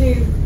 who